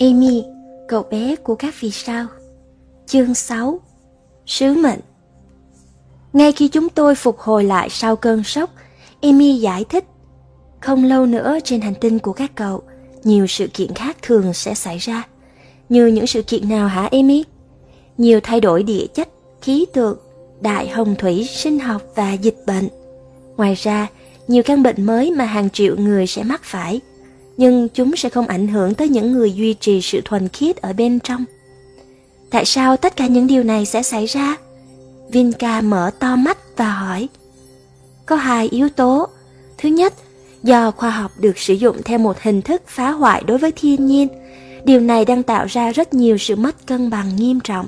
Amy, cậu bé của các vì sao Chương 6 Sứ mệnh Ngay khi chúng tôi phục hồi lại sau cơn sốc, Amy giải thích Không lâu nữa trên hành tinh của các cậu, nhiều sự kiện khác thường sẽ xảy ra. Như những sự kiện nào hả Amy? Nhiều thay đổi địa chất, khí tượng, đại hồng thủy, sinh học và dịch bệnh. Ngoài ra, nhiều căn bệnh mới mà hàng triệu người sẽ mắc phải, nhưng chúng sẽ không ảnh hưởng tới những người duy trì sự thuần khiết ở bên trong. Tại sao tất cả những điều này sẽ xảy ra? Vinca mở to mắt và hỏi. Có hai yếu tố. Thứ nhất, do khoa học được sử dụng theo một hình thức phá hoại đối với thiên nhiên, điều này đang tạo ra rất nhiều sự mất cân bằng nghiêm trọng.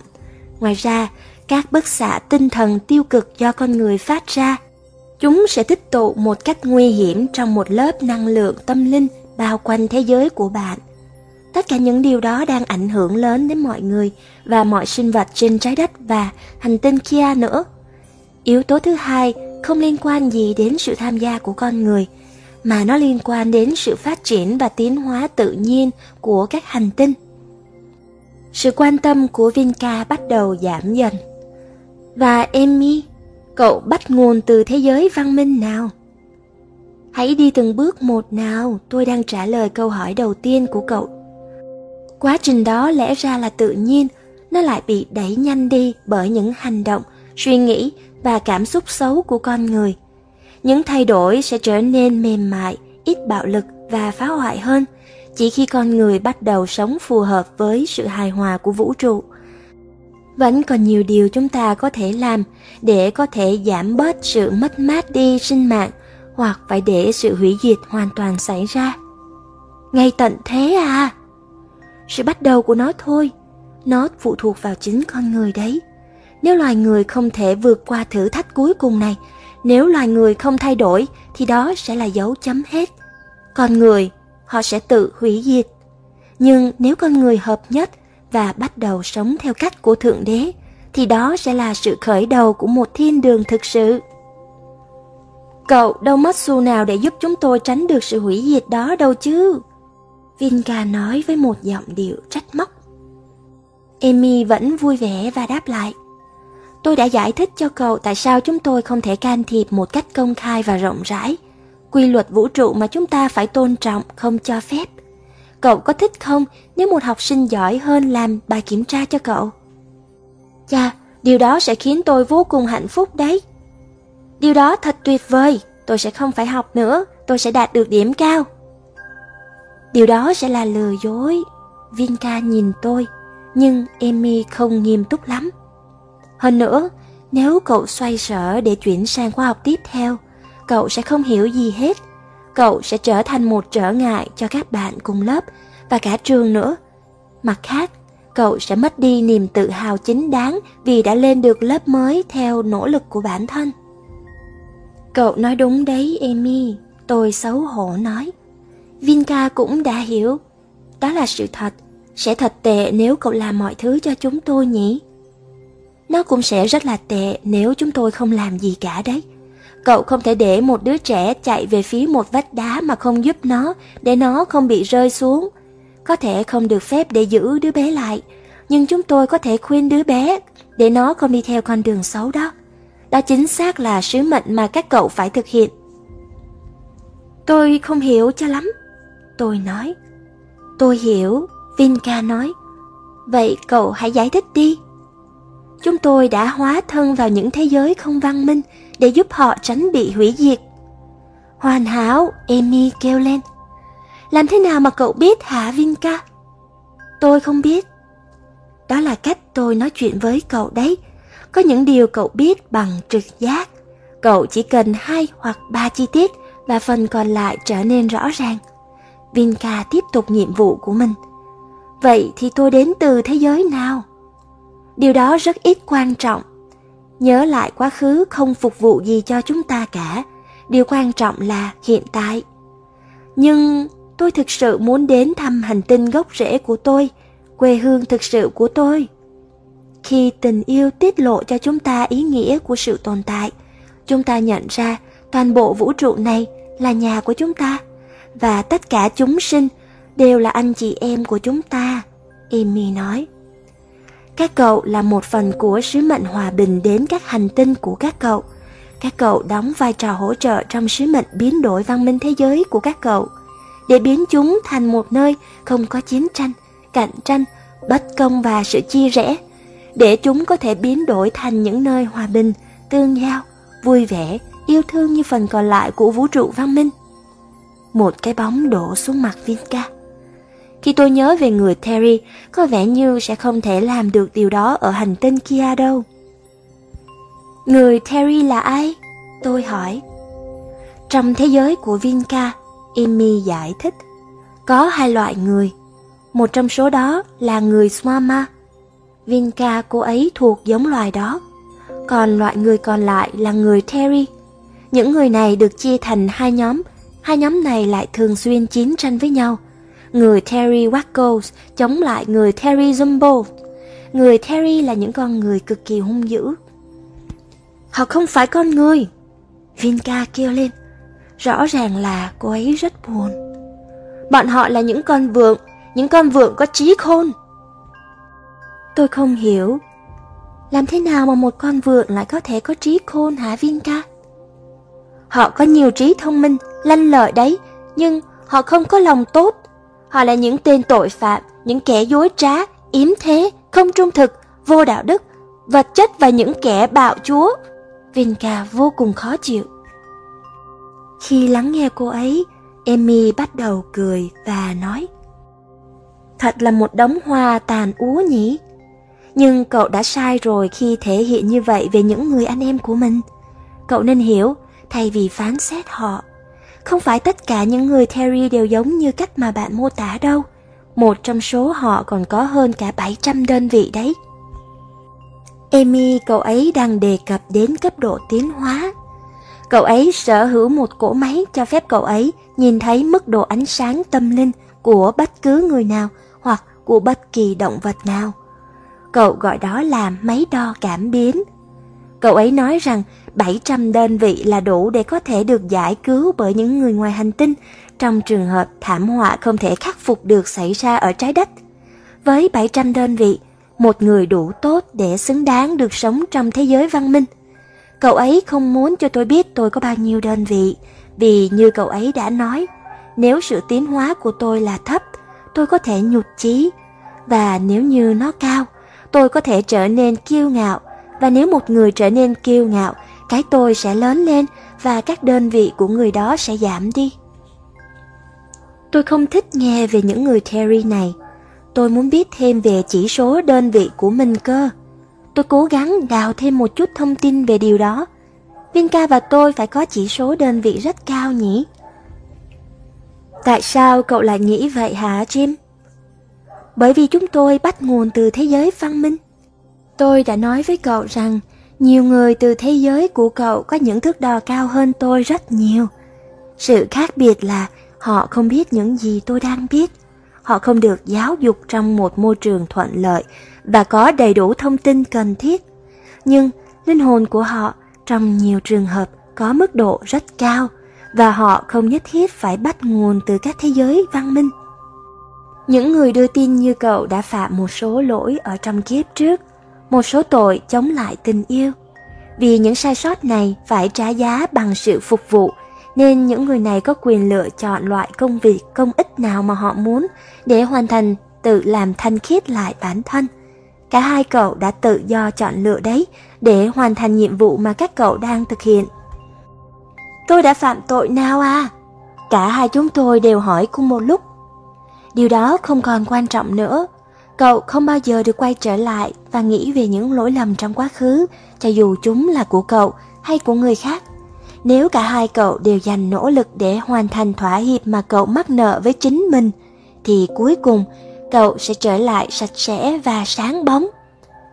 Ngoài ra, các bức xạ tinh thần tiêu cực do con người phát ra, chúng sẽ tích tụ một cách nguy hiểm trong một lớp năng lượng tâm linh bao quanh thế giới của bạn. Tất cả những điều đó đang ảnh hưởng lớn đến mọi người và mọi sinh vật trên trái đất và hành tinh kia nữa. Yếu tố thứ hai không liên quan gì đến sự tham gia của con người, mà nó liên quan đến sự phát triển và tiến hóa tự nhiên của các hành tinh. Sự quan tâm của Vinca bắt đầu giảm dần. Và Emmy, cậu bắt nguồn từ thế giới văn minh nào? Hãy đi từng bước một nào, tôi đang trả lời câu hỏi đầu tiên của cậu. Quá trình đó lẽ ra là tự nhiên, nó lại bị đẩy nhanh đi bởi những hành động, suy nghĩ và cảm xúc xấu của con người. Những thay đổi sẽ trở nên mềm mại, ít bạo lực và phá hoại hơn chỉ khi con người bắt đầu sống phù hợp với sự hài hòa của vũ trụ. Vẫn còn nhiều điều chúng ta có thể làm để có thể giảm bớt sự mất mát đi sinh mạng hoặc phải để sự hủy diệt hoàn toàn xảy ra. Ngay tận thế à? Sự bắt đầu của nó thôi, nó phụ thuộc vào chính con người đấy. Nếu loài người không thể vượt qua thử thách cuối cùng này, nếu loài người không thay đổi thì đó sẽ là dấu chấm hết. Con người, họ sẽ tự hủy diệt. Nhưng nếu con người hợp nhất và bắt đầu sống theo cách của Thượng Đế, thì đó sẽ là sự khởi đầu của một thiên đường thực sự. Cậu đâu mất xu nào để giúp chúng tôi tránh được sự hủy diệt đó đâu chứ. Vinca nói với một giọng điệu trách móc. Amy vẫn vui vẻ và đáp lại. Tôi đã giải thích cho cậu tại sao chúng tôi không thể can thiệp một cách công khai và rộng rãi. Quy luật vũ trụ mà chúng ta phải tôn trọng không cho phép. Cậu có thích không nếu một học sinh giỏi hơn làm bài kiểm tra cho cậu? Chà, điều đó sẽ khiến tôi vô cùng hạnh phúc đấy. Điều đó thật tuyệt vời, tôi sẽ không phải học nữa, tôi sẽ đạt được điểm cao. Điều đó sẽ là lừa dối. Vinca nhìn tôi, nhưng emmy không nghiêm túc lắm. Hơn nữa, nếu cậu xoay sở để chuyển sang khoa học tiếp theo, cậu sẽ không hiểu gì hết. Cậu sẽ trở thành một trở ngại cho các bạn cùng lớp và cả trường nữa. Mặt khác, cậu sẽ mất đi niềm tự hào chính đáng vì đã lên được lớp mới theo nỗ lực của bản thân. Cậu nói đúng đấy, Amy, tôi xấu hổ nói. Vinca cũng đã hiểu. Đó là sự thật, sẽ thật tệ nếu cậu làm mọi thứ cho chúng tôi nhỉ? Nó cũng sẽ rất là tệ nếu chúng tôi không làm gì cả đấy. Cậu không thể để một đứa trẻ chạy về phía một vách đá mà không giúp nó, để nó không bị rơi xuống. Có thể không được phép để giữ đứa bé lại, nhưng chúng tôi có thể khuyên đứa bé để nó không đi theo con đường xấu đó. Đó chính xác là sứ mệnh mà các cậu phải thực hiện. Tôi không hiểu cho lắm. Tôi nói. Tôi hiểu, Vinca nói. Vậy cậu hãy giải thích đi. Chúng tôi đã hóa thân vào những thế giới không văn minh để giúp họ tránh bị hủy diệt. Hoàn hảo, Amy kêu lên. Làm thế nào mà cậu biết hả Vinca? Tôi không biết. Đó là cách tôi nói chuyện với cậu đấy. Có những điều cậu biết bằng trực giác. Cậu chỉ cần hai hoặc ba chi tiết và phần còn lại trở nên rõ ràng. Vinca tiếp tục nhiệm vụ của mình. Vậy thì tôi đến từ thế giới nào? Điều đó rất ít quan trọng. Nhớ lại quá khứ không phục vụ gì cho chúng ta cả. Điều quan trọng là hiện tại. Nhưng tôi thực sự muốn đến thăm hành tinh gốc rễ của tôi, quê hương thực sự của tôi. Khi tình yêu tiết lộ cho chúng ta ý nghĩa của sự tồn tại, chúng ta nhận ra toàn bộ vũ trụ này là nhà của chúng ta và tất cả chúng sinh đều là anh chị em của chúng ta, Amy nói. Các cậu là một phần của sứ mệnh hòa bình đến các hành tinh của các cậu. Các cậu đóng vai trò hỗ trợ trong sứ mệnh biến đổi văn minh thế giới của các cậu, để biến chúng thành một nơi không có chiến tranh, cạnh tranh, bất công và sự chia rẽ, để chúng có thể biến đổi thành những nơi hòa bình, tương giao, vui vẻ, yêu thương như phần còn lại của vũ trụ văn minh. Một cái bóng đổ xuống mặt Vinca. Khi tôi nhớ về người Terry, có vẻ như sẽ không thể làm được điều đó ở hành tinh kia đâu. Người Terry là ai? Tôi hỏi. Trong thế giới của Vinca, Amy giải thích, có hai loại người. Một trong số đó là người Swama. Vinca cô ấy thuộc giống loài đó. Còn loại người còn lại là người Terry. Những người này được chia thành hai nhóm. Hai nhóm này lại thường xuyên chiến tranh với nhau – người Terry Wackles chống lại người Terry Zumbo. Người Terry là những con người cực kỳ hung dữ. Họ không phải con người. Vinca kêu lên. Rõ ràng là cô ấy rất buồn. Bọn họ là những con vượn, những con vượn có trí khôn. Tôi không hiểu. Làm thế nào mà một con vượn lại có thể có trí khôn hả Vinca? Họ có nhiều trí thông minh, lanh lợi đấy, nhưng họ không có lòng tốt. Họ là những tên tội phạm, những kẻ dối trá, yếm thế, không trung thực, vô đạo đức, vật chất và những kẻ bạo chúa. Vinca vô cùng khó chịu. Khi lắng nghe cô ấy, Emmy bắt đầu cười và nói Thật là một đống hoa tàn úa nhỉ? Nhưng cậu đã sai rồi khi thể hiện như vậy về những người anh em của mình. Cậu nên hiểu, thay vì phán xét họ, không phải tất cả những người Terry đều giống như cách mà bạn mô tả đâu. Một trong số họ còn có hơn cả 700 đơn vị đấy. Amy cậu ấy đang đề cập đến cấp độ tiến hóa. Cậu ấy sở hữu một cỗ máy cho phép cậu ấy nhìn thấy mức độ ánh sáng tâm linh của bất cứ người nào hoặc của bất kỳ động vật nào. Cậu gọi đó là máy đo cảm biến. Cậu ấy nói rằng 700 đơn vị là đủ để có thể được giải cứu bởi những người ngoài hành tinh trong trường hợp thảm họa không thể khắc phục được xảy ra ở trái đất. Với 700 đơn vị, một người đủ tốt để xứng đáng được sống trong thế giới văn minh. Cậu ấy không muốn cho tôi biết tôi có bao nhiêu đơn vị, vì như cậu ấy đã nói, nếu sự tiến hóa của tôi là thấp, tôi có thể nhụt chí, và nếu như nó cao, tôi có thể trở nên kiêu ngạo, và nếu một người trở nên kiêu ngạo cái tôi sẽ lớn lên và các đơn vị của người đó sẽ giảm đi. Tôi không thích nghe về những người Terry này. Tôi muốn biết thêm về chỉ số đơn vị của mình cơ. Tôi cố gắng đào thêm một chút thông tin về điều đó. Vinca và tôi phải có chỉ số đơn vị rất cao nhỉ? Tại sao cậu lại nghĩ vậy hả Jim? Bởi vì chúng tôi bắt nguồn từ thế giới văn minh. Tôi đã nói với cậu rằng, nhiều người từ thế giới của cậu có những thước đo cao hơn tôi rất nhiều. Sự khác biệt là, họ không biết những gì tôi đang biết. Họ không được giáo dục trong một môi trường thuận lợi và có đầy đủ thông tin cần thiết. Nhưng, linh hồn của họ trong nhiều trường hợp có mức độ rất cao và họ không nhất thiết phải bắt nguồn từ các thế giới văn minh. Những người đưa tin như cậu đã phạm một số lỗi ở trong kiếp trước một số tội chống lại tình yêu. Vì những sai sót này phải trả giá bằng sự phục vụ, nên những người này có quyền lựa chọn loại công việc công ích nào mà họ muốn để hoàn thành tự làm thanh khiết lại bản thân. Cả hai cậu đã tự do chọn lựa đấy để hoàn thành nhiệm vụ mà các cậu đang thực hiện. Tôi đã phạm tội nào à? Cả hai chúng tôi đều hỏi cùng một lúc. Điều đó không còn quan trọng nữa, Cậu không bao giờ được quay trở lại và nghĩ về những lỗi lầm trong quá khứ, cho dù chúng là của cậu hay của người khác. Nếu cả hai cậu đều dành nỗ lực để hoàn thành thỏa hiệp mà cậu mắc nợ với chính mình, thì cuối cùng cậu sẽ trở lại sạch sẽ và sáng bóng.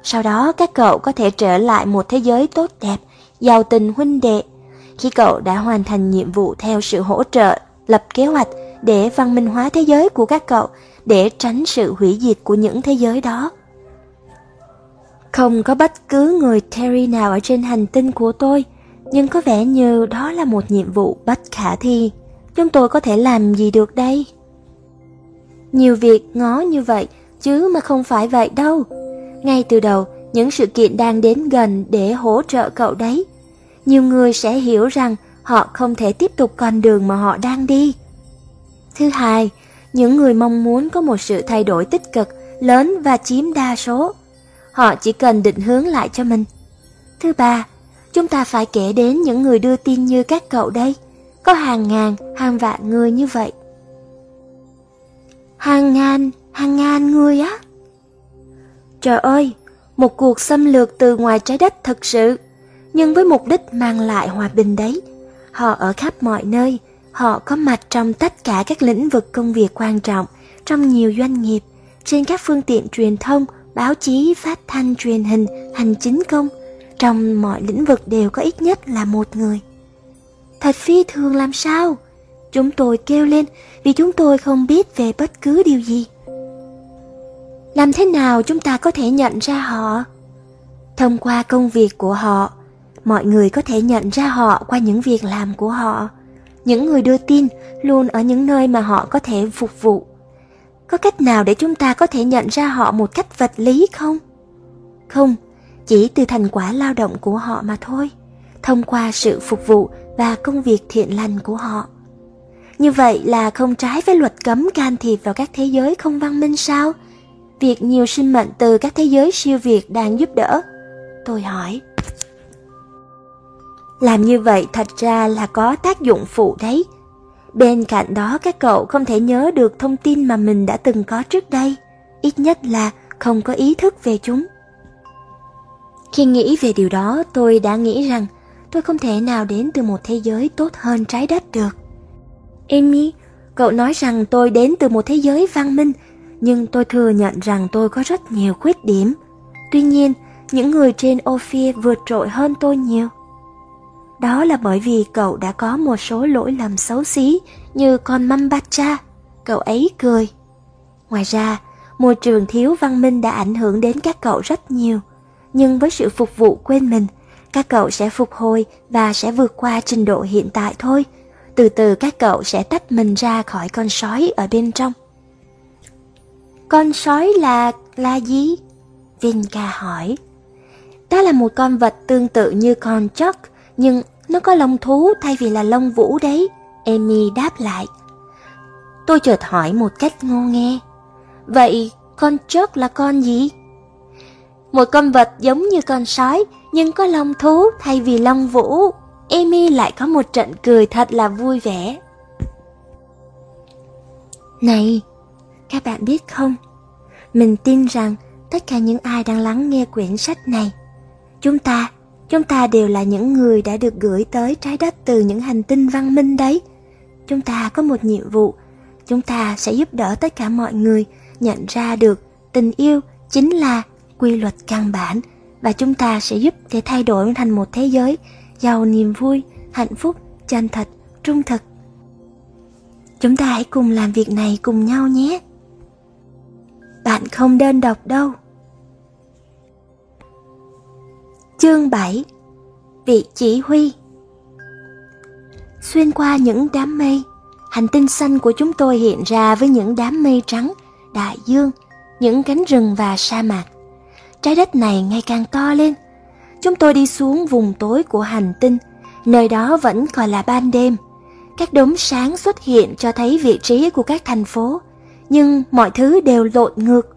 Sau đó các cậu có thể trở lại một thế giới tốt đẹp, giàu tình huynh đệ. Khi cậu đã hoàn thành nhiệm vụ theo sự hỗ trợ, lập kế hoạch để văn minh hóa thế giới của các cậu để tránh sự hủy diệt của những thế giới đó. Không có bất cứ người Terry nào ở trên hành tinh của tôi, nhưng có vẻ như đó là một nhiệm vụ bất khả thi. Chúng tôi có thể làm gì được đây? Nhiều việc ngó như vậy, chứ mà không phải vậy đâu. Ngay từ đầu, những sự kiện đang đến gần để hỗ trợ cậu đấy. Nhiều người sẽ hiểu rằng họ không thể tiếp tục con đường mà họ đang đi. Thứ hai, những người mong muốn có một sự thay đổi tích cực, lớn và chiếm đa số. Họ chỉ cần định hướng lại cho mình. Thứ ba, chúng ta phải kể đến những người đưa tin như các cậu đây. Có hàng ngàn, hàng vạn người như vậy. Hàng ngàn, hàng ngàn người á. Trời ơi, một cuộc xâm lược từ ngoài trái đất thật sự, nhưng với mục đích mang lại hòa bình đấy. Họ ở khắp mọi nơi, họ có mặt trong tất cả các lĩnh vực công việc quan trọng, trong nhiều doanh nghiệp, trên các phương tiện truyền thông, báo chí, phát thanh, truyền hình, hành chính công. Trong mọi lĩnh vực đều có ít nhất là một người. Thật phi thường làm sao? Chúng tôi kêu lên vì chúng tôi không biết về bất cứ điều gì. Làm thế nào chúng ta có thể nhận ra họ? Thông qua công việc của họ, mọi người có thể nhận ra họ qua những việc làm của họ. Những người đưa tin luôn ở những nơi mà họ có thể phục vụ. Có cách nào để chúng ta có thể nhận ra họ một cách vật lý không? Không, chỉ từ thành quả lao động của họ mà thôi, thông qua sự phục vụ và công việc thiện lành của họ. Như vậy là không trái với luật cấm can thiệp vào các thế giới không văn minh sao? Việc nhiều sinh mệnh từ các thế giới siêu việt đang giúp đỡ. Tôi hỏi. Làm như vậy thật ra là có tác dụng phụ đấy. Bên cạnh đó các cậu không thể nhớ được thông tin mà mình đã từng có trước đây, ít nhất là không có ý thức về chúng. Khi nghĩ về điều đó, tôi đã nghĩ rằng tôi không thể nào đến từ một thế giới tốt hơn trái đất được. Amy, cậu nói rằng tôi đến từ một thế giới văn minh, nhưng tôi thừa nhận rằng tôi có rất nhiều khuyết điểm. Tuy nhiên, những người trên Ophir vượt trội hơn tôi nhiều. Đó là bởi vì cậu đã có một số lỗi lầm xấu xí như con mâm bát cha. Cậu ấy cười. Ngoài ra, môi trường thiếu văn minh đã ảnh hưởng đến các cậu rất nhiều. Nhưng với sự phục vụ quên mình, các cậu sẽ phục hồi và sẽ vượt qua trình độ hiện tại thôi. Từ từ các cậu sẽ tách mình ra khỏi con sói ở bên trong. Con sói là là gì? Vinca hỏi. Đó là một con vật tương tự như con chóc, nhưng nó có lông thú thay vì là lông vũ đấy. Emmy đáp lại. Tôi chợt hỏi một cách ngô nghe. Vậy con chớt là con gì? Một con vật giống như con sói, nhưng có lông thú thay vì lông vũ. Emmy lại có một trận cười thật là vui vẻ. Này, các bạn biết không? Mình tin rằng tất cả những ai đang lắng nghe quyển sách này, chúng ta, chúng ta đều là những người đã được gửi tới trái đất từ những hành tinh văn minh đấy. Chúng ta có một nhiệm vụ, chúng ta sẽ giúp đỡ tất cả mọi người nhận ra được tình yêu chính là quy luật căn bản và chúng ta sẽ giúp để thay đổi thành một thế giới giàu niềm vui, hạnh phúc, chân thật, trung thực. Chúng ta hãy cùng làm việc này cùng nhau nhé. Bạn không đơn độc đâu. Chương 7 Vị chỉ huy Xuyên qua những đám mây, hành tinh xanh của chúng tôi hiện ra với những đám mây trắng, đại dương, những cánh rừng và sa mạc. Trái đất này ngày càng to lên. Chúng tôi đi xuống vùng tối của hành tinh, nơi đó vẫn còn là ban đêm. Các đốm sáng xuất hiện cho thấy vị trí của các thành phố, nhưng mọi thứ đều lộn ngược.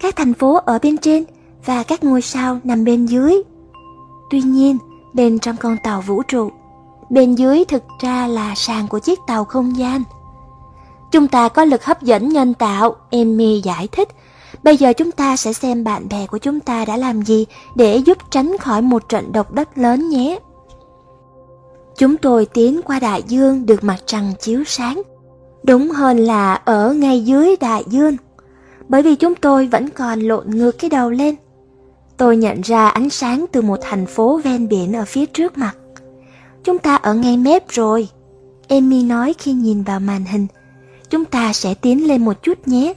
Các thành phố ở bên trên và các ngôi sao nằm bên dưới. Tuy nhiên, bên trong con tàu vũ trụ, bên dưới thực ra là sàn của chiếc tàu không gian. Chúng ta có lực hấp dẫn nhân tạo, Emmy giải thích. Bây giờ chúng ta sẽ xem bạn bè của chúng ta đã làm gì để giúp tránh khỏi một trận độc đất lớn nhé. Chúng tôi tiến qua đại dương được mặt trăng chiếu sáng. Đúng hơn là ở ngay dưới đại dương. Bởi vì chúng tôi vẫn còn lộn ngược cái đầu lên. Tôi nhận ra ánh sáng từ một thành phố ven biển ở phía trước mặt. Chúng ta ở ngay mép rồi. Emmy nói khi nhìn vào màn hình. Chúng ta sẽ tiến lên một chút nhé.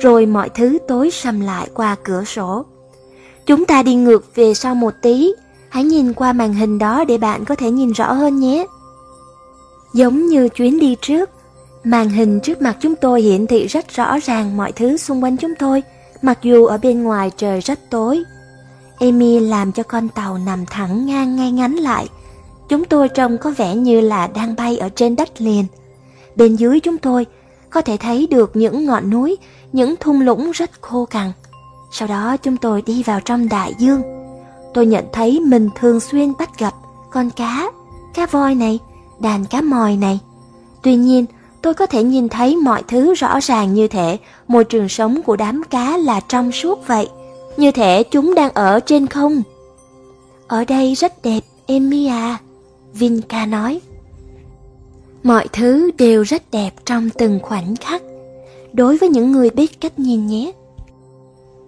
Rồi mọi thứ tối sầm lại qua cửa sổ. Chúng ta đi ngược về sau một tí. Hãy nhìn qua màn hình đó để bạn có thể nhìn rõ hơn nhé. Giống như chuyến đi trước, Màn hình trước mặt chúng tôi hiển thị rất rõ ràng mọi thứ xung quanh chúng tôi, mặc dù ở bên ngoài trời rất tối. Amy làm cho con tàu nằm thẳng ngang ngay ngắn lại. Chúng tôi trông có vẻ như là đang bay ở trên đất liền. Bên dưới chúng tôi có thể thấy được những ngọn núi, những thung lũng rất khô cằn. Sau đó chúng tôi đi vào trong đại dương. Tôi nhận thấy mình thường xuyên bắt gặp con cá, cá voi này, đàn cá mòi này. Tuy nhiên, tôi có thể nhìn thấy mọi thứ rõ ràng như thể môi trường sống của đám cá là trong suốt vậy, như thể chúng đang ở trên không. Ở đây rất đẹp, Emmy à, Vinca nói. Mọi thứ đều rất đẹp trong từng khoảnh khắc, đối với những người biết cách nhìn nhé.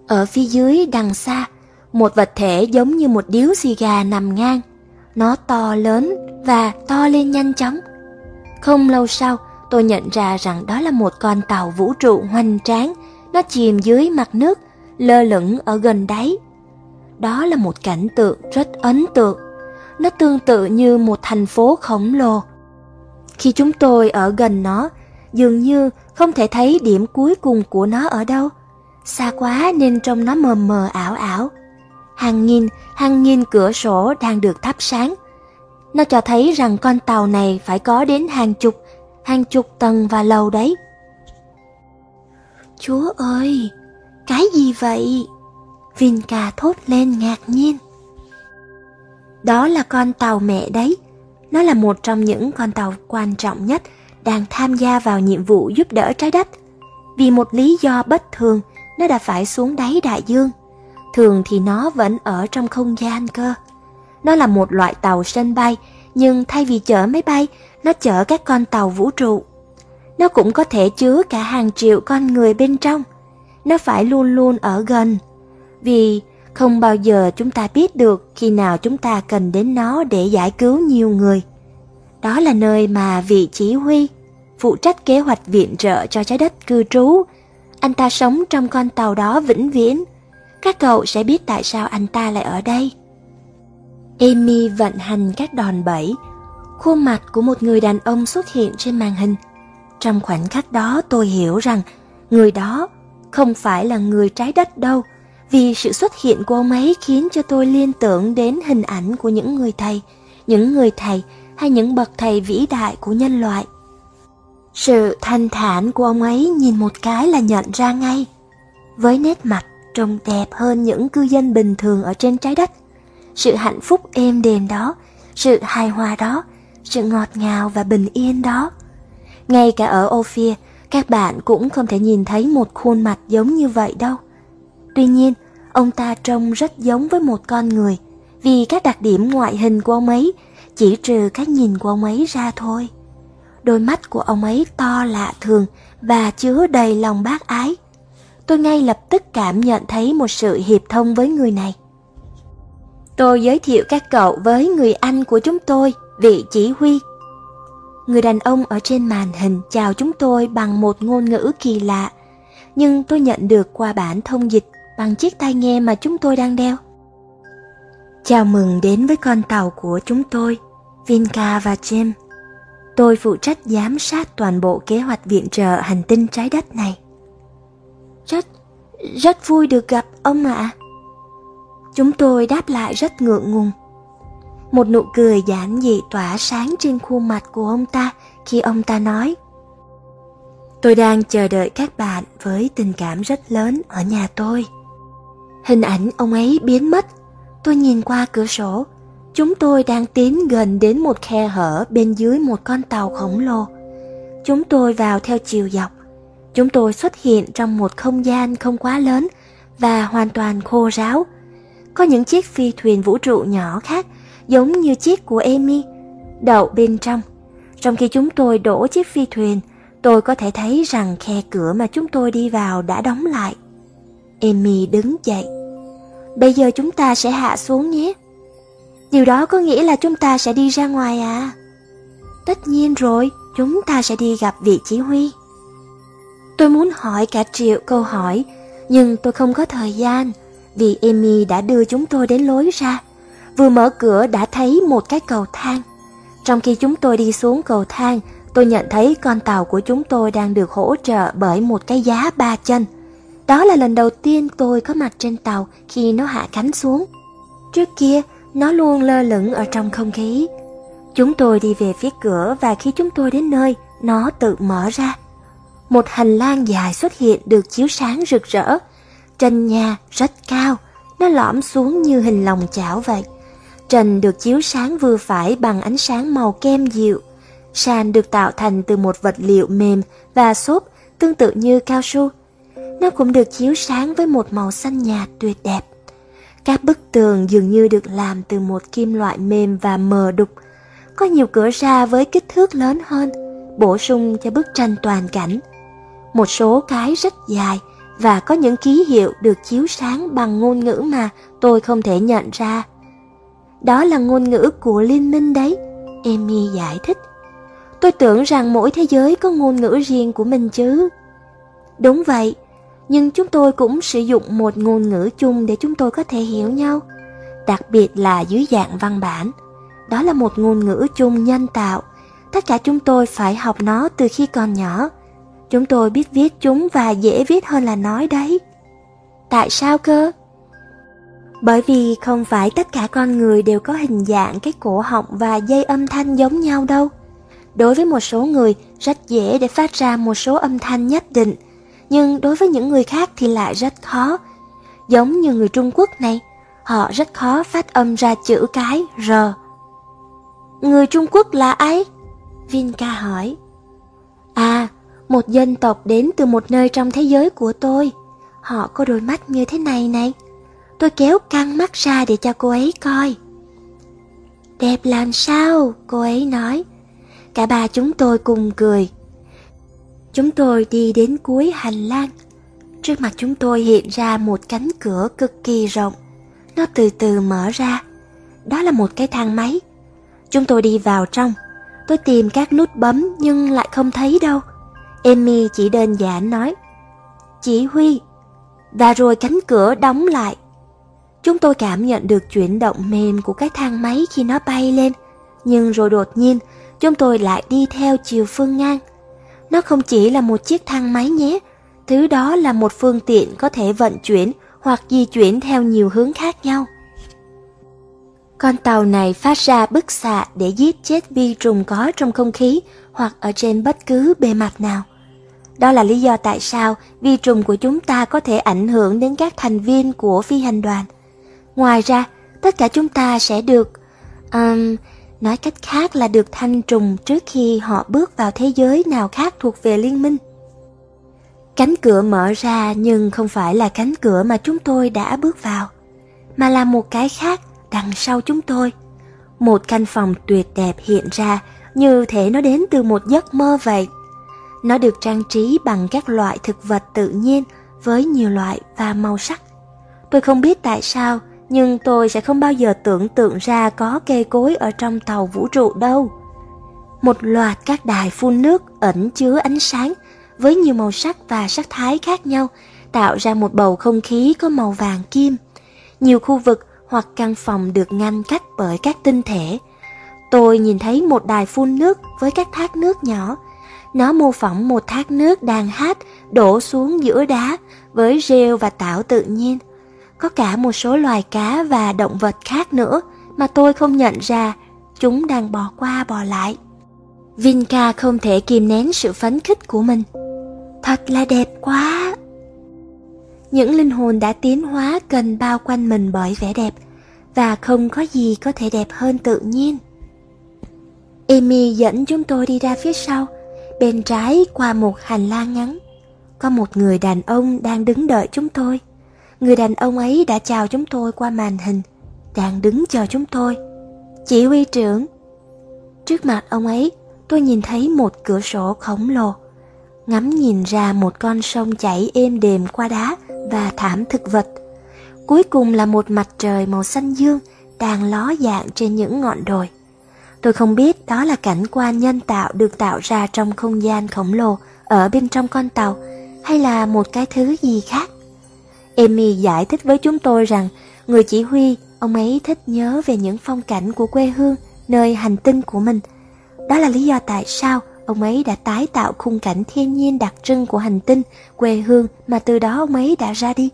Ở phía dưới đằng xa, một vật thể giống như một điếu xì gà nằm ngang. Nó to lớn và to lên nhanh chóng. Không lâu sau, tôi nhận ra rằng đó là một con tàu vũ trụ hoành tráng. Nó chìm dưới mặt nước, lơ lửng ở gần đáy. Đó là một cảnh tượng rất ấn tượng. Nó tương tự như một thành phố khổng lồ. Khi chúng tôi ở gần nó, dường như không thể thấy điểm cuối cùng của nó ở đâu. Xa quá nên trông nó mờ mờ ảo ảo. Hàng nghìn, hàng nghìn cửa sổ đang được thắp sáng. Nó cho thấy rằng con tàu này phải có đến hàng chục, hàng chục tầng và lầu đấy. Chúa ơi, cái gì vậy? Vinca thốt lên ngạc nhiên. Đó là con tàu mẹ đấy. Nó là một trong những con tàu quan trọng nhất đang tham gia vào nhiệm vụ giúp đỡ trái đất. Vì một lý do bất thường, nó đã phải xuống đáy đại dương. Thường thì nó vẫn ở trong không gian cơ. Nó là một loại tàu sân bay, nhưng thay vì chở máy bay, nó chở các con tàu vũ trụ. Nó cũng có thể chứa cả hàng triệu con người bên trong. Nó phải luôn luôn ở gần. Vì không bao giờ chúng ta biết được khi nào chúng ta cần đến nó để giải cứu nhiều người. Đó là nơi mà vị chỉ huy, phụ trách kế hoạch viện trợ cho trái đất cư trú. Anh ta sống trong con tàu đó vĩnh viễn. Các cậu sẽ biết tại sao anh ta lại ở đây. Amy vận hành các đòn bẩy. Khuôn mặt của một người đàn ông xuất hiện trên màn hình. Trong khoảnh khắc đó tôi hiểu rằng người đó không phải là người trái đất đâu, vì sự xuất hiện của ông ấy khiến cho tôi liên tưởng đến hình ảnh của những người thầy, những người thầy hay những bậc thầy vĩ đại của nhân loại. Sự thanh thản của ông ấy nhìn một cái là nhận ra ngay. Với nét mặt trông đẹp hơn những cư dân bình thường ở trên trái đất. Sự hạnh phúc êm đềm đó, sự hài hòa đó, sự ngọt ngào và bình yên đó. Ngay cả ở Ophir, các bạn cũng không thể nhìn thấy một khuôn mặt giống như vậy đâu. Tuy nhiên, ông ta trông rất giống với một con người, vì các đặc điểm ngoại hình của ông ấy chỉ trừ cái nhìn của ông ấy ra thôi. Đôi mắt của ông ấy to lạ thường và chứa đầy lòng bác ái. Tôi ngay lập tức cảm nhận thấy một sự hiệp thông với người này. Tôi giới thiệu các cậu với người anh của chúng tôi, vị chỉ huy. Người đàn ông ở trên màn hình chào chúng tôi bằng một ngôn ngữ kỳ lạ, nhưng tôi nhận được qua bản thông dịch bằng chiếc tai nghe mà chúng tôi đang đeo. Chào mừng đến với con tàu của chúng tôi, Vinca và Jim. Tôi phụ trách giám sát toàn bộ kế hoạch viện trợ hành tinh trái đất này. Rất, rất vui được gặp ông ạ. Chúng tôi đáp lại rất ngượng ngùng. Một nụ cười giản dị tỏa sáng trên khuôn mặt của ông ta khi ông ta nói, Tôi đang chờ đợi các bạn với tình cảm rất lớn ở nhà tôi. Hình ảnh ông ấy biến mất. Tôi nhìn qua cửa sổ Chúng tôi đang tiến gần đến một khe hở bên dưới một con tàu khổng lồ. Chúng tôi vào theo chiều dọc. Chúng tôi xuất hiện trong một không gian không quá lớn và hoàn toàn khô ráo. Có những chiếc phi thuyền vũ trụ nhỏ khác giống như chiếc của Amy đậu bên trong. Trong khi chúng tôi đổ chiếc phi thuyền, tôi có thể thấy rằng khe cửa mà chúng tôi đi vào đã đóng lại. Amy đứng dậy. Bây giờ chúng ta sẽ hạ xuống nhé. Điều đó có nghĩa là chúng ta sẽ đi ra ngoài à? Tất nhiên rồi, chúng ta sẽ đi gặp vị chỉ huy. Tôi muốn hỏi cả triệu câu hỏi, nhưng tôi không có thời gian, vì Amy đã đưa chúng tôi đến lối ra. Vừa mở cửa đã thấy một cái cầu thang. Trong khi chúng tôi đi xuống cầu thang, tôi nhận thấy con tàu của chúng tôi đang được hỗ trợ bởi một cái giá ba chân. Đó là lần đầu tiên tôi có mặt trên tàu khi nó hạ cánh xuống. Trước kia, nó luôn lơ lửng ở trong không khí. Chúng tôi đi về phía cửa và khi chúng tôi đến nơi, nó tự mở ra. Một hành lang dài xuất hiện được chiếu sáng rực rỡ. Trần nhà rất cao, nó lõm xuống như hình lòng chảo vậy. Trần được chiếu sáng vừa phải bằng ánh sáng màu kem dịu. Sàn được tạo thành từ một vật liệu mềm và xốp tương tự như cao su. Nó cũng được chiếu sáng với một màu xanh nhạt tuyệt đẹp. Các bức tường dường như được làm từ một kim loại mềm và mờ đục. Có nhiều cửa ra với kích thước lớn hơn, bổ sung cho bức tranh toàn cảnh. Một số cái rất dài và có những ký hiệu được chiếu sáng bằng ngôn ngữ mà tôi không thể nhận ra. Đó là ngôn ngữ của liên minh đấy, Amy giải thích. Tôi tưởng rằng mỗi thế giới có ngôn ngữ riêng của mình chứ. Đúng vậy, nhưng chúng tôi cũng sử dụng một ngôn ngữ chung để chúng tôi có thể hiểu nhau, đặc biệt là dưới dạng văn bản. Đó là một ngôn ngữ chung nhân tạo, tất cả chúng tôi phải học nó từ khi còn nhỏ. Chúng tôi biết viết chúng và dễ viết hơn là nói đấy. Tại sao cơ? Bởi vì không phải tất cả con người đều có hình dạng cái cổ họng và dây âm thanh giống nhau đâu. Đối với một số người rất dễ để phát ra một số âm thanh nhất định, nhưng đối với những người khác thì lại rất khó. Giống như người Trung Quốc này, họ rất khó phát âm ra chữ cái R. Người Trung Quốc là ai? Vinca hỏi. À, một dân tộc đến từ một nơi trong thế giới của tôi. Họ có đôi mắt như thế này này. Tôi kéo căng mắt ra để cho cô ấy coi. Đẹp làm sao? Cô ấy nói. Cả ba chúng tôi cùng cười. Chúng tôi đi đến cuối hành lang. Trước mặt chúng tôi hiện ra một cánh cửa cực kỳ rộng. Nó từ từ mở ra. Đó là một cái thang máy. Chúng tôi đi vào trong. Tôi tìm các nút bấm nhưng lại không thấy đâu. Emmy chỉ đơn giản nói. Chỉ huy. Và rồi cánh cửa đóng lại. Chúng tôi cảm nhận được chuyển động mềm của cái thang máy khi nó bay lên. Nhưng rồi đột nhiên, chúng tôi lại đi theo chiều phương ngang. Nó không chỉ là một chiếc thang máy nhé, thứ đó là một phương tiện có thể vận chuyển hoặc di chuyển theo nhiều hướng khác nhau. Con tàu này phát ra bức xạ để giết chết vi trùng có trong không khí hoặc ở trên bất cứ bề mặt nào. Đó là lý do tại sao vi trùng của chúng ta có thể ảnh hưởng đến các thành viên của phi hành đoàn. Ngoài ra, tất cả chúng ta sẽ được um, nói cách khác là được thanh trùng trước khi họ bước vào thế giới nào khác thuộc về liên minh. Cánh cửa mở ra nhưng không phải là cánh cửa mà chúng tôi đã bước vào, mà là một cái khác đằng sau chúng tôi. Một căn phòng tuyệt đẹp hiện ra như thể nó đến từ một giấc mơ vậy. Nó được trang trí bằng các loại thực vật tự nhiên với nhiều loại và màu sắc. Tôi không biết tại sao, nhưng tôi sẽ không bao giờ tưởng tượng ra có cây cối ở trong tàu vũ trụ đâu. Một loạt các đài phun nước ẩn chứa ánh sáng với nhiều màu sắc và sắc thái khác nhau, tạo ra một bầu không khí có màu vàng kim. Nhiều khu vực hoặc căn phòng được ngăn cách bởi các tinh thể. Tôi nhìn thấy một đài phun nước với các thác nước nhỏ. Nó mô phỏng một thác nước đang hát đổ xuống giữa đá với rêu và tảo tự nhiên có cả một số loài cá và động vật khác nữa mà tôi không nhận ra, chúng đang bò qua bò lại. Vinca không thể kìm nén sự phấn khích của mình. Thật là đẹp quá! Những linh hồn đã tiến hóa cần bao quanh mình bởi vẻ đẹp, và không có gì có thể đẹp hơn tự nhiên. Amy dẫn chúng tôi đi ra phía sau, bên trái qua một hành lang ngắn. Có một người đàn ông đang đứng đợi chúng tôi. Người đàn ông ấy đã chào chúng tôi qua màn hình, đang đứng chờ chúng tôi. Chỉ huy trưởng. Trước mặt ông ấy, tôi nhìn thấy một cửa sổ khổng lồ, ngắm nhìn ra một con sông chảy êm đềm qua đá và thảm thực vật. Cuối cùng là một mặt trời màu xanh dương đang ló dạng trên những ngọn đồi. Tôi không biết đó là cảnh quan nhân tạo được tạo ra trong không gian khổng lồ ở bên trong con tàu hay là một cái thứ gì khác. Amy giải thích với chúng tôi rằng người chỉ huy, ông ấy thích nhớ về những phong cảnh của quê hương, nơi hành tinh của mình. Đó là lý do tại sao ông ấy đã tái tạo khung cảnh thiên nhiên đặc trưng của hành tinh, quê hương mà từ đó ông ấy đã ra đi.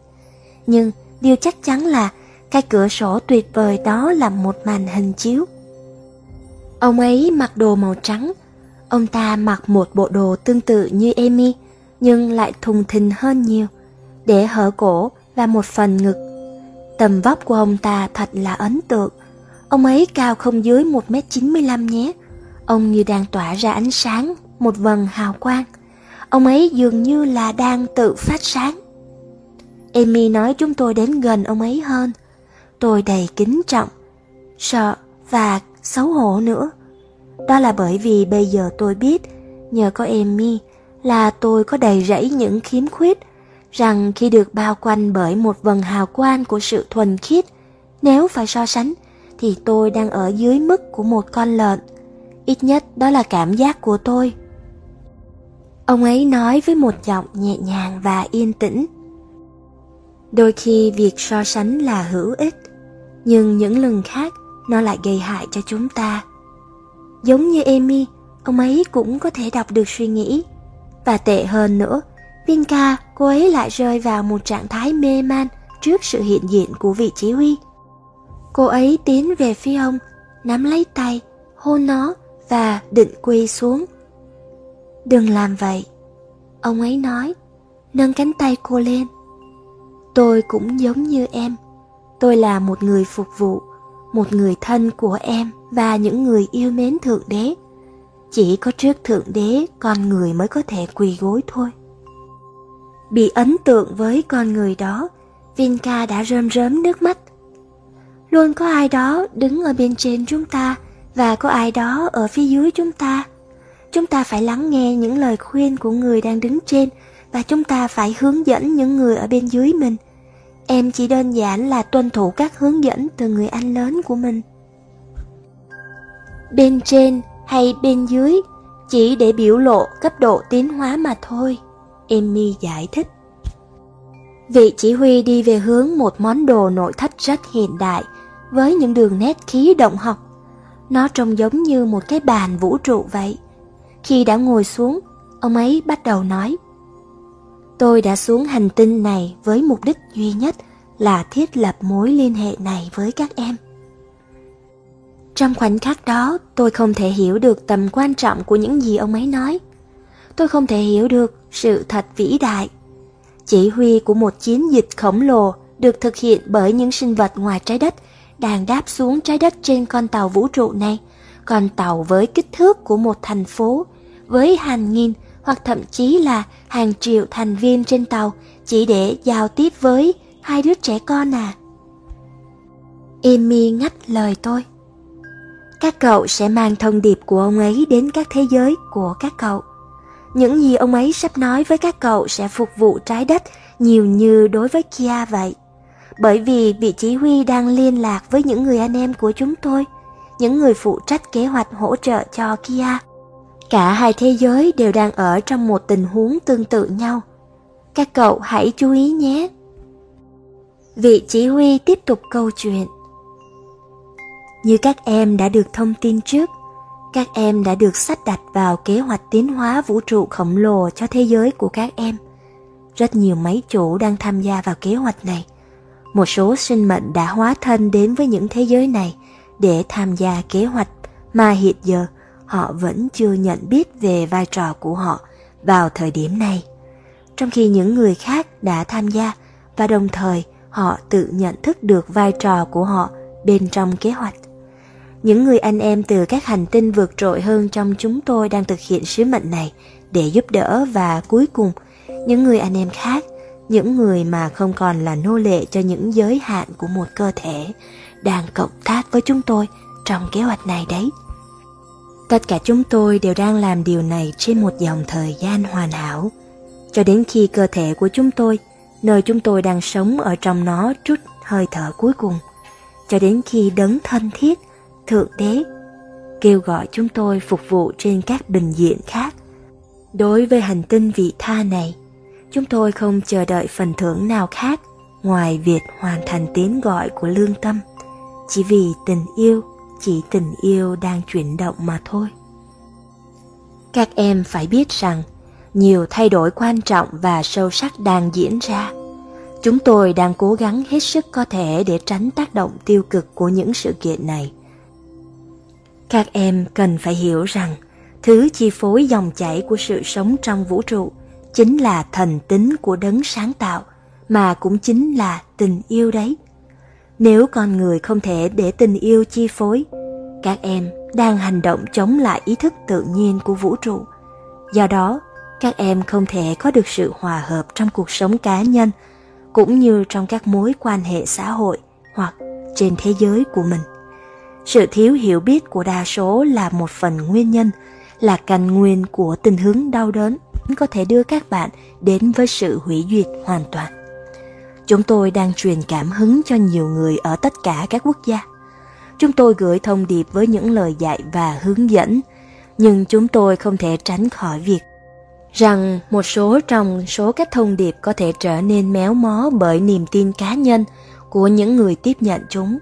Nhưng điều chắc chắn là cái cửa sổ tuyệt vời đó là một màn hình chiếu. Ông ấy mặc đồ màu trắng, ông ta mặc một bộ đồ tương tự như Amy, nhưng lại thùng thình hơn nhiều, để hở cổ và một phần ngực. Tầm vóc của ông ta thật là ấn tượng. Ông ấy cao không dưới 1m95 nhé. Ông như đang tỏa ra ánh sáng, một vầng hào quang. Ông ấy dường như là đang tự phát sáng. Amy nói chúng tôi đến gần ông ấy hơn. Tôi đầy kính trọng, sợ và xấu hổ nữa. Đó là bởi vì bây giờ tôi biết, nhờ có Amy, là tôi có đầy rẫy những khiếm khuyết, rằng khi được bao quanh bởi một vần hào quang của sự thuần khiết, nếu phải so sánh, thì tôi đang ở dưới mức của một con lợn. Ít nhất đó là cảm giác của tôi. Ông ấy nói với một giọng nhẹ nhàng và yên tĩnh. Đôi khi việc so sánh là hữu ích, nhưng những lần khác nó lại gây hại cho chúng ta. Giống như Amy, ông ấy cũng có thể đọc được suy nghĩ. Và tệ hơn nữa, Vinca, cô ấy lại rơi vào một trạng thái mê man trước sự hiện diện của vị chỉ huy. Cô ấy tiến về phía ông, nắm lấy tay, hôn nó và định quỳ xuống. Đừng làm vậy, ông ấy nói, nâng cánh tay cô lên. Tôi cũng giống như em, tôi là một người phục vụ, một người thân của em và những người yêu mến Thượng Đế. Chỉ có trước Thượng Đế con người mới có thể quỳ gối thôi. Bị ấn tượng với con người đó, Vinca đã rơm rớm nước mắt. Luôn có ai đó đứng ở bên trên chúng ta và có ai đó ở phía dưới chúng ta. Chúng ta phải lắng nghe những lời khuyên của người đang đứng trên và chúng ta phải hướng dẫn những người ở bên dưới mình. Em chỉ đơn giản là tuân thủ các hướng dẫn từ người anh lớn của mình. Bên trên hay bên dưới chỉ để biểu lộ cấp độ tiến hóa mà thôi, Emmy giải thích. Vị chỉ huy đi về hướng một món đồ nội thất rất hiện đại với những đường nét khí động học. Nó trông giống như một cái bàn vũ trụ vậy. Khi đã ngồi xuống, ông ấy bắt đầu nói Tôi đã xuống hành tinh này với mục đích duy nhất là thiết lập mối liên hệ này với các em. Trong khoảnh khắc đó, tôi không thể hiểu được tầm quan trọng của những gì ông ấy nói. Tôi không thể hiểu được sự thật vĩ đại. Chỉ huy của một chiến dịch khổng lồ được thực hiện bởi những sinh vật ngoài trái đất đang đáp xuống trái đất trên con tàu vũ trụ này, con tàu với kích thước của một thành phố, với hàng nghìn hoặc thậm chí là hàng triệu thành viên trên tàu chỉ để giao tiếp với hai đứa trẻ con à. Amy ngắt lời tôi. Các cậu sẽ mang thông điệp của ông ấy đến các thế giới của các cậu. Những gì ông ấy sắp nói với các cậu sẽ phục vụ trái đất nhiều như đối với Kia vậy. Bởi vì vị chỉ huy đang liên lạc với những người anh em của chúng tôi, những người phụ trách kế hoạch hỗ trợ cho Kia. Cả hai thế giới đều đang ở trong một tình huống tương tự nhau. Các cậu hãy chú ý nhé. Vị chỉ huy tiếp tục câu chuyện. Như các em đã được thông tin trước, các em đã được sắp đặt vào kế hoạch tiến hóa vũ trụ khổng lồ cho thế giới của các em. Rất nhiều máy chủ đang tham gia vào kế hoạch này. Một số sinh mệnh đã hóa thân đến với những thế giới này để tham gia kế hoạch mà hiện giờ họ vẫn chưa nhận biết về vai trò của họ vào thời điểm này. Trong khi những người khác đã tham gia và đồng thời họ tự nhận thức được vai trò của họ bên trong kế hoạch. Những người anh em từ các hành tinh vượt trội hơn trong chúng tôi đang thực hiện sứ mệnh này để giúp đỡ và cuối cùng những người anh em khác, những người mà không còn là nô lệ cho những giới hạn của một cơ thể đang cộng tác với chúng tôi trong kế hoạch này đấy. Tất cả chúng tôi đều đang làm điều này trên một dòng thời gian hoàn hảo, cho đến khi cơ thể của chúng tôi, nơi chúng tôi đang sống ở trong nó trút hơi thở cuối cùng, cho đến khi đấng thân thiết Thượng Đế kêu gọi chúng tôi phục vụ trên các bình diện khác. Đối với hành tinh vị tha này, chúng tôi không chờ đợi phần thưởng nào khác ngoài việc hoàn thành tiếng gọi của lương tâm, chỉ vì tình yêu, chỉ tình yêu đang chuyển động mà thôi. Các em phải biết rằng, nhiều thay đổi quan trọng và sâu sắc đang diễn ra. Chúng tôi đang cố gắng hết sức có thể để tránh tác động tiêu cực của những sự kiện này. Các em cần phải hiểu rằng, thứ chi phối dòng chảy của sự sống trong vũ trụ chính là thần tính của đấng sáng tạo, mà cũng chính là tình yêu đấy. Nếu con người không thể để tình yêu chi phối, các em đang hành động chống lại ý thức tự nhiên của vũ trụ. Do đó, các em không thể có được sự hòa hợp trong cuộc sống cá nhân cũng như trong các mối quan hệ xã hội hoặc trên thế giới của mình. Sự thiếu hiểu biết của đa số là một phần nguyên nhân, là căn nguyên của tình hướng đau đớn có thể đưa các bạn đến với sự hủy diệt hoàn toàn. Chúng tôi đang truyền cảm hứng cho nhiều người ở tất cả các quốc gia. Chúng tôi gửi thông điệp với những lời dạy và hướng dẫn, nhưng chúng tôi không thể tránh khỏi việc rằng một số trong số các thông điệp có thể trở nên méo mó bởi niềm tin cá nhân của những người tiếp nhận chúng.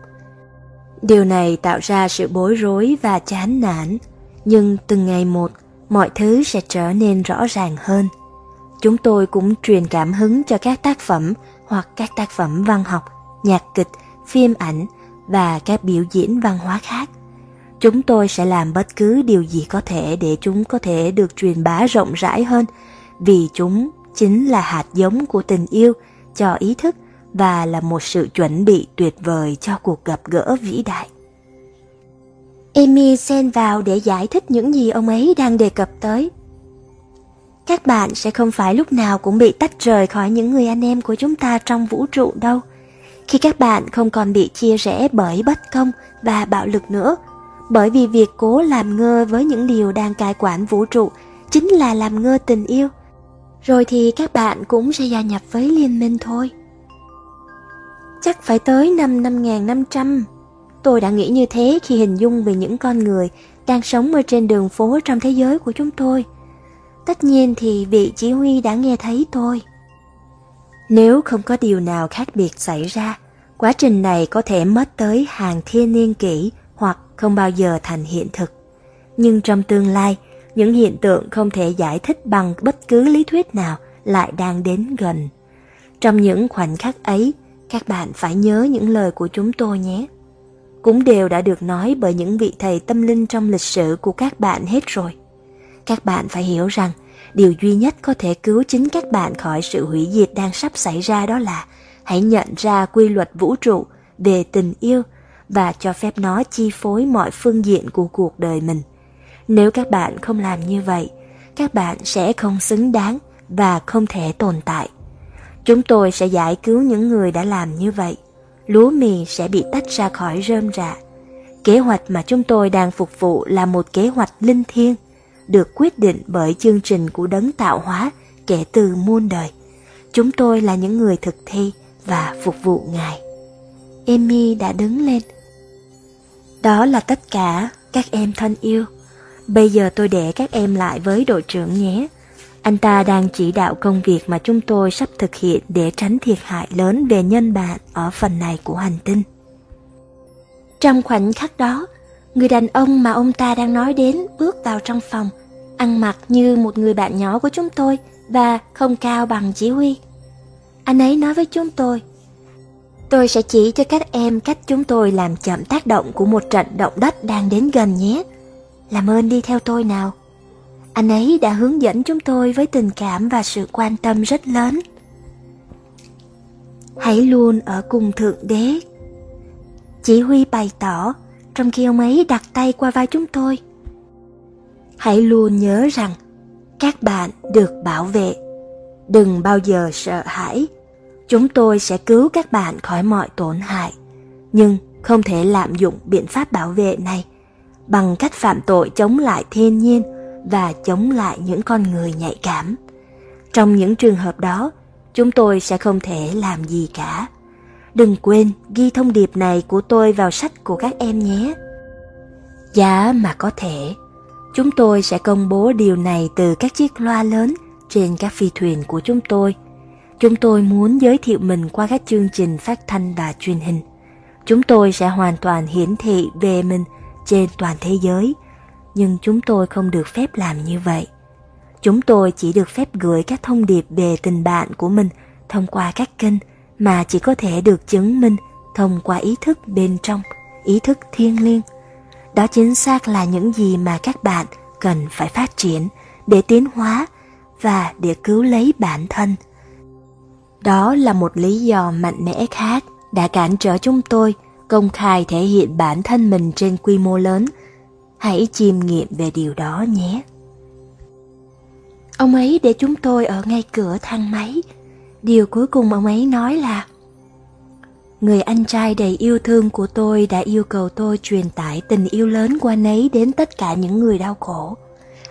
Điều này tạo ra sự bối rối và chán nản, nhưng từng ngày một, mọi thứ sẽ trở nên rõ ràng hơn. Chúng tôi cũng truyền cảm hứng cho các tác phẩm hoặc các tác phẩm văn học, nhạc kịch, phim ảnh và các biểu diễn văn hóa khác. Chúng tôi sẽ làm bất cứ điều gì có thể để chúng có thể được truyền bá rộng rãi hơn, vì chúng chính là hạt giống của tình yêu cho ý thức và là một sự chuẩn bị tuyệt vời cho cuộc gặp gỡ vĩ đại. Amy xen vào để giải thích những gì ông ấy đang đề cập tới. Các bạn sẽ không phải lúc nào cũng bị tách rời khỏi những người anh em của chúng ta trong vũ trụ đâu. Khi các bạn không còn bị chia rẽ bởi bất công và bạo lực nữa, bởi vì việc cố làm ngơ với những điều đang cai quản vũ trụ chính là làm ngơ tình yêu. Rồi thì các bạn cũng sẽ gia nhập với liên minh thôi. Chắc phải tới năm 5500. Tôi đã nghĩ như thế khi hình dung về những con người đang sống ở trên đường phố trong thế giới của chúng tôi. Tất nhiên thì vị chỉ huy đã nghe thấy tôi. Nếu không có điều nào khác biệt xảy ra, quá trình này có thể mất tới hàng thiên niên kỷ hoặc không bao giờ thành hiện thực. Nhưng trong tương lai, những hiện tượng không thể giải thích bằng bất cứ lý thuyết nào lại đang đến gần. Trong những khoảnh khắc ấy, các bạn phải nhớ những lời của chúng tôi nhé. Cũng đều đã được nói bởi những vị thầy tâm linh trong lịch sử của các bạn hết rồi. Các bạn phải hiểu rằng điều duy nhất có thể cứu chính các bạn khỏi sự hủy diệt đang sắp xảy ra đó là hãy nhận ra quy luật vũ trụ về tình yêu và cho phép nó chi phối mọi phương diện của cuộc đời mình. Nếu các bạn không làm như vậy, các bạn sẽ không xứng đáng và không thể tồn tại. Chúng tôi sẽ giải cứu những người đã làm như vậy. Lúa mì sẽ bị tách ra khỏi rơm rạ. Kế hoạch mà chúng tôi đang phục vụ là một kế hoạch linh thiêng, được quyết định bởi chương trình của đấng tạo hóa kể từ muôn đời. Chúng tôi là những người thực thi và phục vụ Ngài. Amy đã đứng lên. Đó là tất cả, các em thân yêu. Bây giờ tôi để các em lại với đội trưởng nhé. Anh ta đang chỉ đạo công việc mà chúng tôi sắp thực hiện để tránh thiệt hại lớn về nhân bản ở phần này của hành tinh. Trong khoảnh khắc đó, người đàn ông mà ông ta đang nói đến bước vào trong phòng, ăn mặc như một người bạn nhỏ của chúng tôi và không cao bằng chỉ huy. Anh ấy nói với chúng tôi, Tôi sẽ chỉ cho các em cách chúng tôi làm chậm tác động của một trận động đất đang đến gần nhé. Làm ơn đi theo tôi nào. Anh ấy đã hướng dẫn chúng tôi với tình cảm và sự quan tâm rất lớn. Hãy luôn ở cùng Thượng Đế. Chỉ huy bày tỏ trong khi ông ấy đặt tay qua vai chúng tôi. Hãy luôn nhớ rằng các bạn được bảo vệ. Đừng bao giờ sợ hãi. Chúng tôi sẽ cứu các bạn khỏi mọi tổn hại, nhưng không thể lạm dụng biện pháp bảo vệ này bằng cách phạm tội chống lại thiên nhiên và chống lại những con người nhạy cảm. Trong những trường hợp đó, chúng tôi sẽ không thể làm gì cả. Đừng quên ghi thông điệp này của tôi vào sách của các em nhé. Giá mà có thể, chúng tôi sẽ công bố điều này từ các chiếc loa lớn trên các phi thuyền của chúng tôi. Chúng tôi muốn giới thiệu mình qua các chương trình phát thanh và truyền hình. Chúng tôi sẽ hoàn toàn hiển thị về mình trên toàn thế giới nhưng chúng tôi không được phép làm như vậy. Chúng tôi chỉ được phép gửi các thông điệp về tình bạn của mình thông qua các kênh mà chỉ có thể được chứng minh thông qua ý thức bên trong, ý thức thiêng liêng. Đó chính xác là những gì mà các bạn cần phải phát triển để tiến hóa và để cứu lấy bản thân. Đó là một lý do mạnh mẽ khác đã cản trở chúng tôi công khai thể hiện bản thân mình trên quy mô lớn. Hãy chiêm nghiệm về điều đó nhé. Ông ấy để chúng tôi ở ngay cửa thang máy. Điều cuối cùng ông ấy nói là Người anh trai đầy yêu thương của tôi đã yêu cầu tôi truyền tải tình yêu lớn của anh ấy đến tất cả những người đau khổ.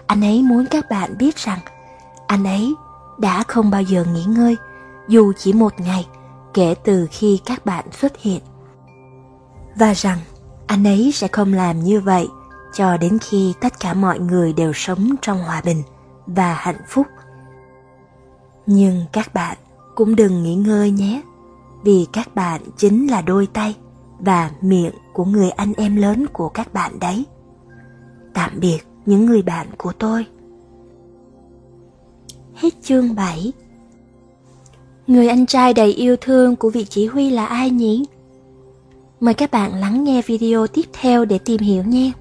Anh ấy muốn các bạn biết rằng anh ấy đã không bao giờ nghỉ ngơi, dù chỉ một ngày, kể từ khi các bạn xuất hiện. Và rằng anh ấy sẽ không làm như vậy cho đến khi tất cả mọi người đều sống trong hòa bình và hạnh phúc. Nhưng các bạn cũng đừng nghỉ ngơi nhé, vì các bạn chính là đôi tay và miệng của người anh em lớn của các bạn đấy. Tạm biệt những người bạn của tôi. Hết chương 7 Người anh trai đầy yêu thương của vị chỉ huy là ai nhỉ? Mời các bạn lắng nghe video tiếp theo để tìm hiểu nhé.